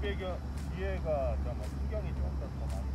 뒷배경 뒤에가 좀 풍경이 좀더 많아.